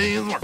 没座